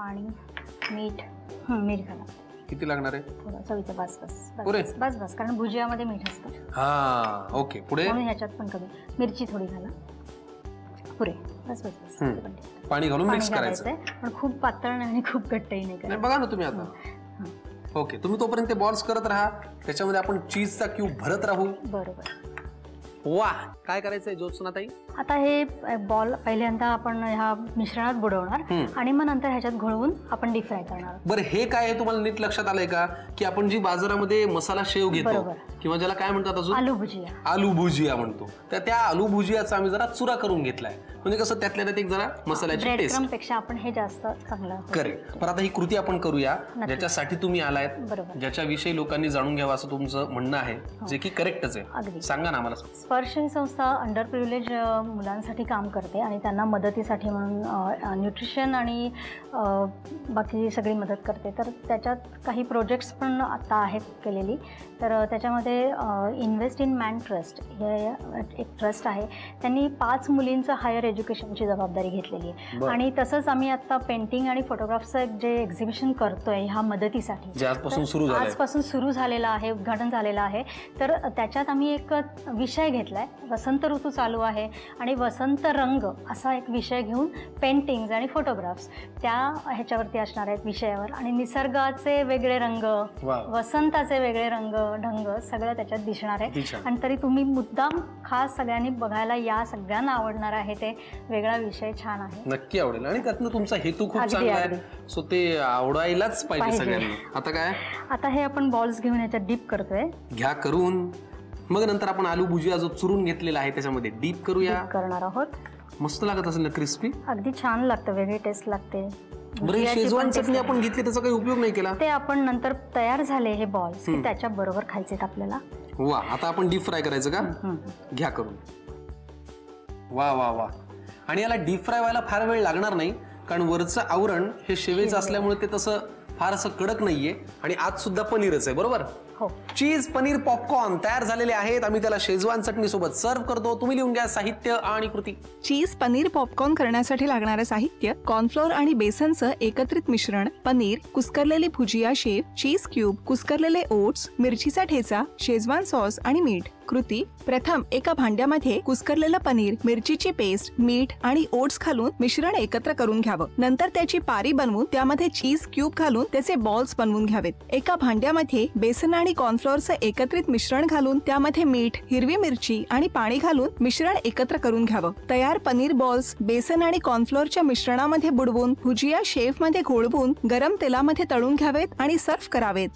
पाणी मीठ हं, मीठ घाला. किती लागणार आहे? थोडं चवीचं बस बस बस, पुरे? बस बस बस कारण भुजियामध्ये मीठ असतं. हा ओके पुढे? म्हणून ह्याच्यात पण कमी मिरची थोडी घाला. पुरे बस बस बस. हं. ते पण ठीक. पाणी घालून पाणी मिक्स करायचं. घालायचंय पण खूप पातळ नाही आणि खूप घट्टही नाही नाही करायचं. बघा ना तुम्ही आता. ओके तुम्ही तोपर्यंत ते बॉल्स करत राहा. त्याच्यामध्ये आपण चीजचा क्यूब भरत राहू. बरोबर. वा काय करायचंय ज्योत्सना ताई आता हे बॉल पहिल्यांदा आपण ह्या मिश्रणात बुडवणार. आणि मग नंतर ह्याच्यात घोळवून आपण डीप फ्राय करणार. बरं हे काय आहे तुम्हाला नीट लक्षात आलंय का? की आपण जी बाजारामध्ये मसाला शेव घेतो. किंवा ज्याला काय म्हणतात अजून? आलू भुजिया. आलू भुजिया म्हणतो. तर त्या आलू भुजियाचा आम्ही जरा चुरा करून घेतलाय. म्हणजे कसं त्यातल्या त्यात एक जरा मसाल्याची टेस्टपेक्षा आपण हे जास्त चांगलं. करेक्ट पण आता ही कृती आपण करूया. ज्याच्यासाठी तुम्ही आलायत बरोबर. ज्याच्याविषयी लोकांनी जाणून घ्यावं असं तुमचं म्हणणं आहे जे की करेक्टच आहे. सांगा ना आम्हाला. स्पर्श ही संस्था अंडर प्रिव्हिलेज मुलांसाठी काम करते आणि त्यांना मदतीसाठी म्हणून न्यूट्रिशन आणि बाकी सगळी मदत करते. तर त्याच्यात काही प्रोजेक्ट्स पण आता आहेत केलेली. तर त्याच्यामध्ये इन्व्हेस्ट इन मॅन ट्रस्ट हे एक ट्रस्ट आहे. त्यांनी पाच मुलींचं हायर एज्युकेशनची जबाबदारी घेतलेली आहे. आणि तसंच आम्ही आता पेंटिंग आणि फोटोग्राफचं एक जे एक्झिबिशन करतोय ह्या मदतीसाठी आजपासून सुरू झालंय आजपासून सुरू झालेलं आहे उद्घाटन झालेलं आहे तर त्याच्यात आम्ही एक विषय घेतलाय वसंत ऋतू चालू आहे आणि वसंत रंग असा एक विषय घेऊन पेंटिंग्ज आणि फोटोग्राफ्स त्या ह्याच्यावरती असणार आहेत विषयावर आणि निसर्गाचे वेगळे रंग. वसंताचे वेगळे रंग ढंग सगळं त्याच्यात दिसणार आहे. आणि तरी तुम्ही मुद्दाम खास सगळ्यांनी बघायला या सगळ्यांना आवडणार आहे ते वेगळा विषय छान आहे. नक्की आवडेल. आणि त्यातनं तुमचा हेतू खूप अगदी, चांगला आहे. सो ते आवडायलाच पाहिजे पाहिजे. सगळ्यांनी. आता काय? आता हे आपण बॉल्स घेऊन ह्याच्यात डीप करतोय. घ्या करून. मग नंतर आपण आलू भुजिया जो चुरून घेतलेला आहे त्याच्यामध्ये डीप करूया. डीप करणार आहोत. मस्त लागत असेल ना क्रिस्पी अगदी छान लागतं वेगळी टेस्ट लागते. बरं ही शेजवान पण चटणी आपण घेतली त्याचा काही उपयोग नाही केला. ते आपण नंतर तयार झाले हे बॉल्स की त्याच्या बरोबर खायचे आपल्याला. वा आता आपण डीप फ्राय करायचं का. घ्या करून. वा वा वा. आणि याला डीप फ्राय व्हायला फार वेळ लागणार नाही कारण वरचं आवरण हे शेवेचं असल्यामुळे ते तसं फार असं कडक नाहीये आणि आत सुद्धा पनीरच आहे बरोबर? चीज पनीर पॉपकॉर्न तयार झालेले आहेत. आम्ही त्याला शेजवान चटणी सोबत सर्व करतो. तुम्ही लिहून घ्या साहित्य आणि कृती. चीज पनीर पॉपकॉर्न करण्यासाठी लागणारं साहित्य कॉर्नफ्लोअर आणि बेसनचं एकत्रित मिश्रण पनीर कुस्करलेली भुजिया शेव चीज क्यूब कुस्करलेले ओट्स मिरचीचा ठेचा शेजवान सॉस आणि मीठ. कृती प्रथम एका भांड्यामध्ये कुस्करलेलं पनीर मिरचीची पेस्ट मीठ आणि ओट्स घालून मिश्रण एकत्र करून घ्यावं. नंतर त्याची पारी बनवून त्यामध्ये चीज क्यूब घालून त्याचे बॉल्स बनवून घ्यावेत. एका भांड्यामध्ये बेसन आणि कॉर्नफ्लोअरचं एकत्रित मिश्रण घालून त्यामध्ये मीठ हिरवी मिरची आणि पाणी घालून मिश्रण एकत्र करून घ्यावं. तयार पनीर बॉल्स बेसन आणि कॉर्नफ्लोअरच्या मिश्रणामध्ये बुडवून भुजिया शेफमध्ये घोळवून गरम तेलामध्ये तळून घ्यावेत आणि सर्व्ह करावेत.